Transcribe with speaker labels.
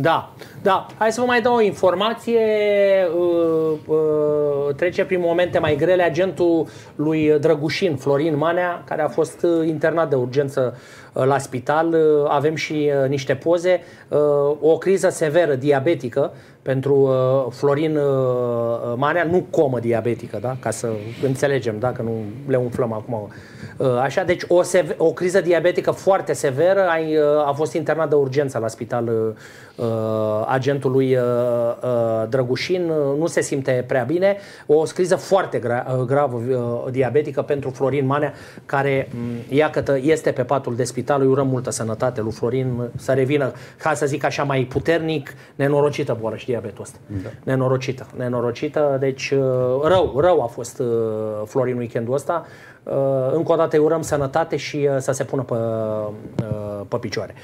Speaker 1: Da, da. Hai să vă mai dau o informație. Uh, uh, trece prin momente mai grele agentul lui Drăgușin, Florin Manea, care a fost uh, internat de urgență la spital. Avem și niște poze. O criză severă diabetică pentru Florin Manea, nu comă diabetică, da? ca să înțelegem, dacă nu le umflăm acum. Așa, deci o, o criză diabetică foarte severă, a, a fost internat de urgență la spital Uh, agentului uh, uh, Drăgușin nu se simte prea bine. O scriză foarte gra- gravă diabetică pentru Florin Manea, care, mm, iată, este pe patul de spital. Îi urăm multă sănătate lui Florin să revină, ca să zic așa, mai puternic. Nenorocită boală și diabetul ăsta. Da. Nenorocită. Nenorocită. Deci rău, rău a fost Florin weekendul ăsta. Încă o dată îi urăm sănătate și să se pună pe, pe picioare.